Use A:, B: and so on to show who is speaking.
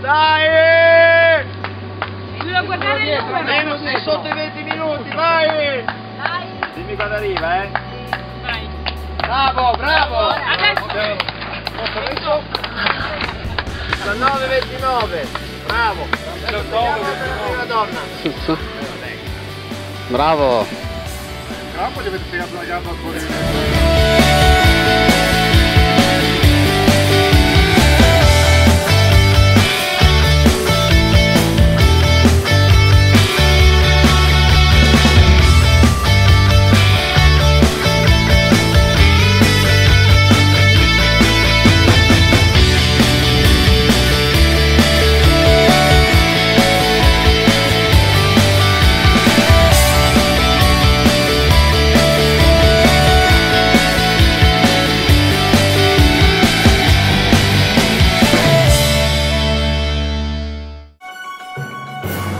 A: Dai! Devo sì, guardare il numero. Almeno sei sotto i 20 minuti, vai! Dai! Dimmi quando arriva, eh! Vai! Bravo, bravo! Adesso! Ho preso! 19, 29, bravo! 19, 29, la donna! bravo! Bravo, gli avete spiegato la gamba ancora. Yeah.